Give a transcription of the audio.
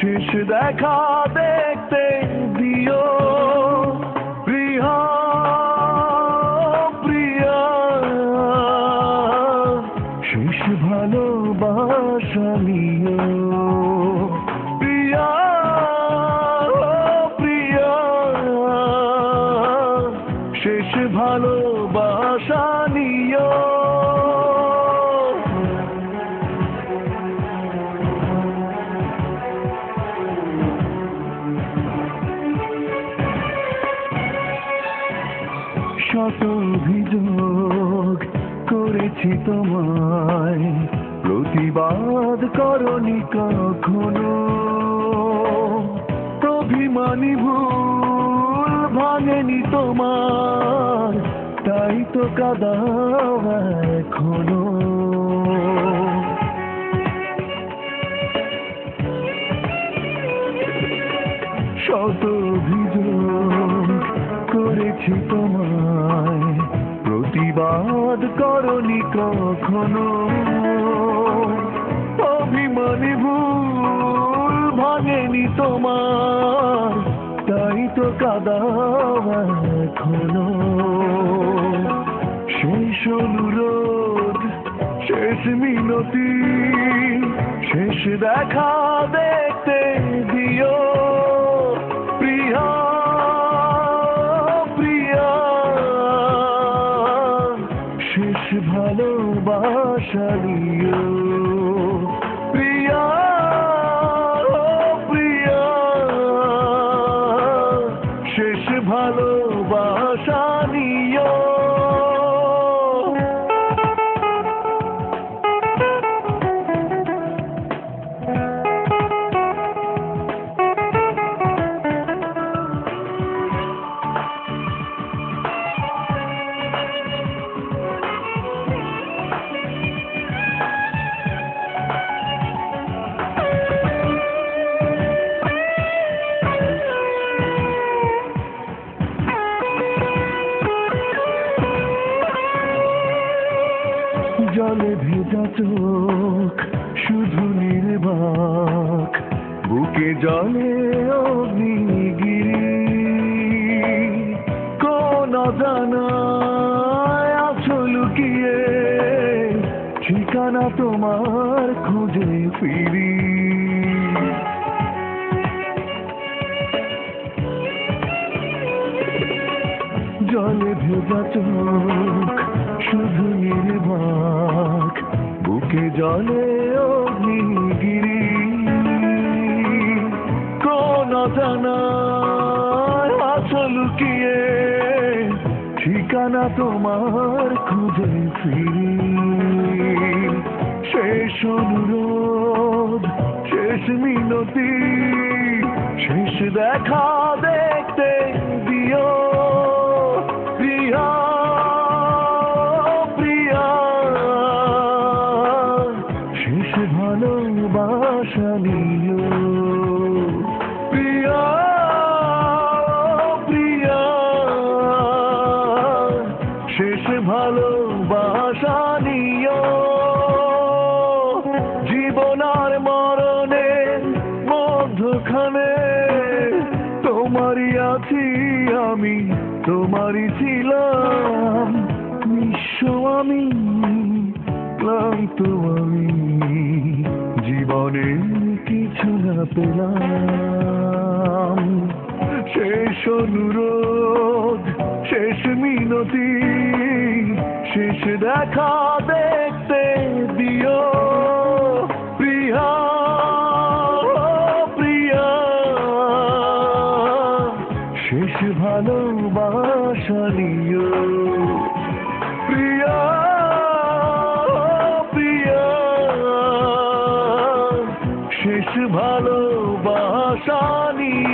শেষ দেখা দেখতে দিও প্রিয়া প্রিয়া। শেষ ভালোবাসা প্রিয়া প্রিয়া। শত অভিযোগ করেছি তোমায়। প্রতিবাদ করনি কখনো। অভিমানী ভুল ভাঙেনি তোমার, তাই তো কাদাও এখনও। শত অভিযোগ করেছি তোমায়। প্রতিবাদ করনি কখনো। অভিমানে ভুল ভাঙেনি তোমার। তাই তো কাদাও এখনও। শেষ অনুরোধ, শেষ মিনতি, শেষ দেখা দেখতে দিও। ভালোবাসা জলে ভেজা চোখ, শুধু নির্বাক। বুকে জলে অগ্নিগিরি। কোন জানায় আছো লুকিয়ে, ঠিকানা তোমার খুঁজে ফিরি। জলে ভেজা চোখ শুধু নির্বাক বুকে জলে অগ্নিগিরি। কোন জানায় আছো লুকিয়ে, ঠিকানা তোমার খুঁজে ফিরি। শেষ অনুরোধ, শেষ মিনতি, শেষ দেখা দেখতে দিও। প্রিয়া জীবনার মরণের মধ্যখানে। তোমারই আছি আমি, তোমারই ছিলাম। নিঃস্ব আমি, ক্লান্ত আমি। জীবনে কিছু না পেলাম। শেষ অনুরোধ, শেষ মিনতি, শেষ দেখা শেষ ভালোবাসা নিও প্রিয়া প্রিয়া শেষ ভালোবাসা নিও